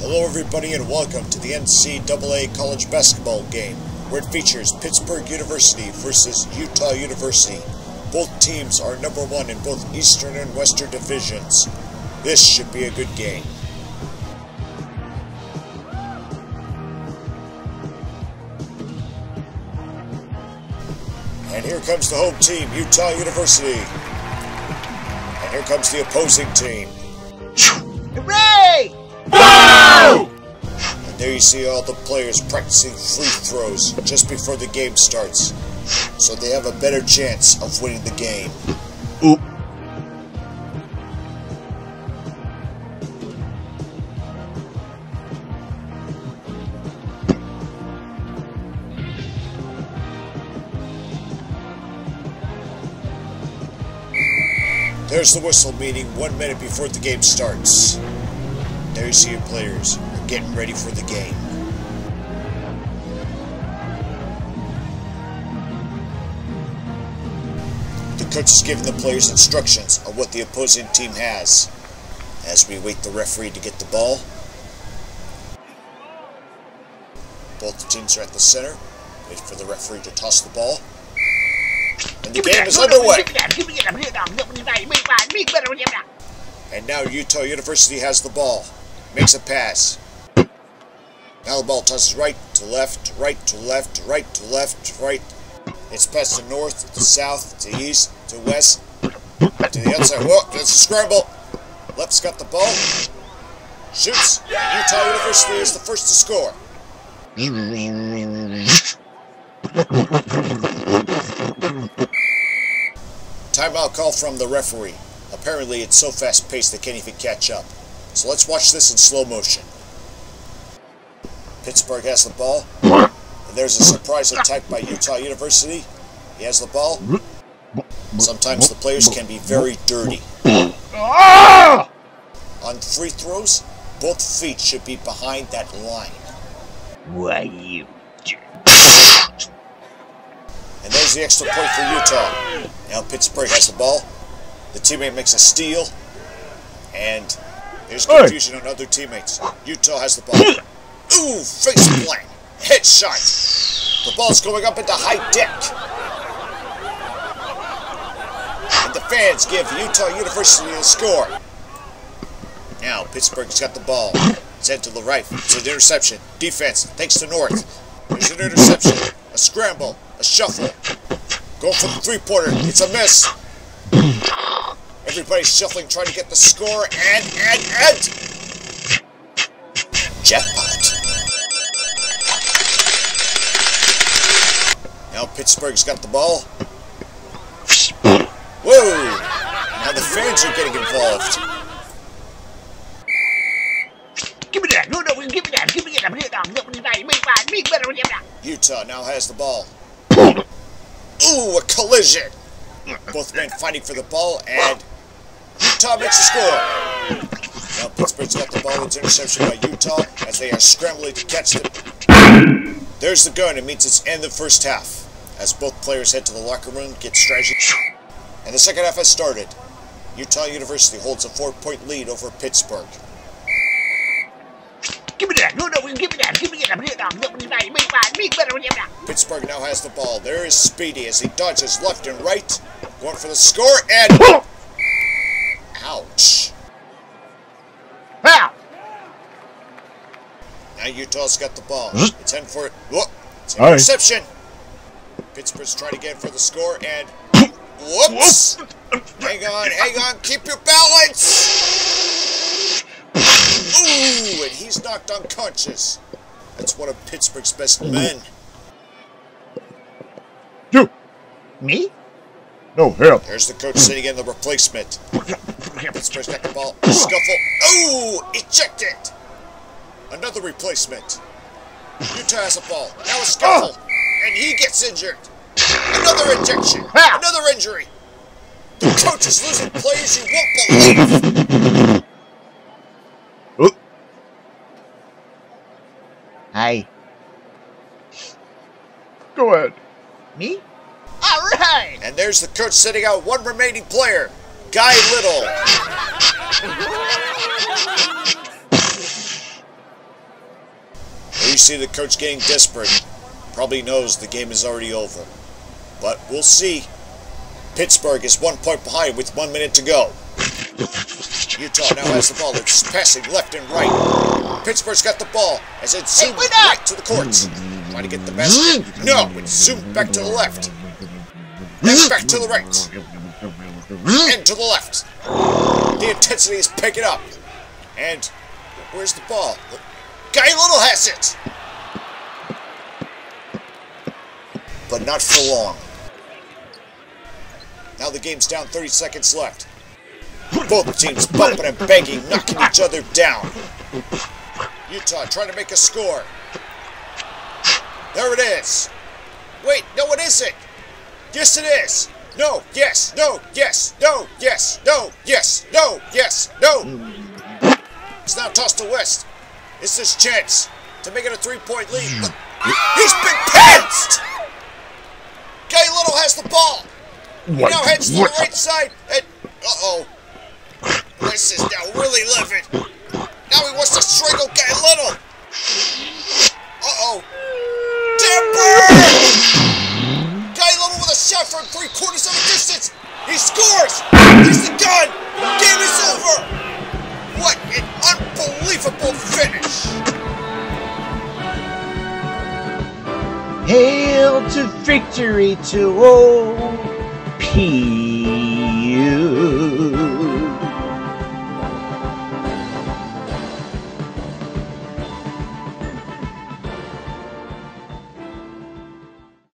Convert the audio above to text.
Hello, everybody, and welcome to the NCAA college basketball game, where it features Pittsburgh University versus Utah University. Both teams are number one in both Eastern and Western divisions. This should be a good game. And here comes the home team, Utah University. And here comes the opposing team. Hooray! There you see all the players practicing free throws just before the game starts. So they have a better chance of winning the game. Oop. There's the whistle meaning one minute before the game starts. There you see your players getting ready for the game. The coach is giving the players instructions on what the opposing team has. As we wait the referee to get the ball, both teams are at the center. Wait for the referee to toss the ball. And the game is underway. And now Utah University has the ball. Makes a pass. Now the ball tosses right to left, right to left, right to left, right. It's passed to north, to south, to east, to west, to the outside. Whoa, that's a scramble. Left's got the ball. Shoots. Utah University is the first to score. Timeout call from the referee. Apparently, it's so fast paced they can't even catch up. So let's watch this in slow motion. Pittsburgh has the ball. And there's a surprise attack by Utah University. He has the ball. Sometimes the players can be very dirty. On free throws, both feet should be behind that line. Why you? And there's the extra point for Utah. Now Pittsburgh has the ball. The teammate makes a steal. And there's Hey. confusion on other teammates. Utah has the ball. Ooh, face blank. Headshot. The ball's going up into high deck. And the fans give Utah University the score. Now Pittsburgh's got the ball. Head to the right. It's an interception. Defense takes to north. There's an interception. A scramble. A shuffle. Go for the three-pointer. It's a miss. Everybody's shuffling, trying to get the score, and, and, and... Jackpot. Now Pittsburgh's got the ball. Whoa! Now the fans are getting involved. Give me that! No, no, give me that! Give me that! Give me that! Utah now has the ball. Ooh, a collision! Both men fighting for the ball, and Utah makes a score. Now Pittsburgh's got the ball. It's interception by Utah as they are scrambling to catch it. There's the gun. It means it's end of the first half. As both players head to the locker room, get strategy. And the second half has started. Utah University holds a four-point lead over Pittsburgh. Give me that! No, no, give me that! Give me that! Pittsburgh now has the ball. There is Speedy as he dodges left and right. Going for the score, and... Ouch. Wow! Now Utah's got the ball. It's in for it. Whoop. It's an Aye. Pittsburgh's trying again for the score, and... Whoops! hang on, hang on. Keep your balance! Ooh, and he's knocked unconscious. That's one of Pittsburgh's best men. You. Me? No help. There's the coach sitting in the replacement. Pittsburgh's got the ball. Scuffle. Ooh! Ejected! Another replacement. Utah has the ball. Now a scuffle. And he gets injured. Another injection. Another injury. The coach is losing players you won't believe. Oh, Hi. go ahead. Me? Alright! And there's the coach sitting out one remaining player. Guy Little. You see the coach getting desperate. Probably knows the game is already over. But we'll see. Pittsburgh is one point behind with one minute to go. Utah now has the ball. It's passing left and right. Pittsburgh's got the ball as it zooms up! right to the courts. Trying to get the basket. No, it's zoomed back to the left. Then back to the right. And to the left. The intensity is picking up. And where's the ball? Guy Little has it. But not for long. Now the game's down 30 seconds left. Both teams bumping and banging, knocking each other down. Utah trying to make a score. There it is. Wait, no, it isn't. Yes, it is. No, yes, no, yes, no, yes, no, yes, no, yes, no. It's now tossed to West. It's his chance to make it a three-point lead. He's been passed. Guy Little has the ball. What? Now heads to what? the right side. And uh-oh. This is now really living. Now he wants to strangle Guy Little. Uh-oh. Timber! Guy Little with a shot from three quarters of the distance. He scores. He's the gun. Game is over. What an unbelievable finish. Hail to victory to OP.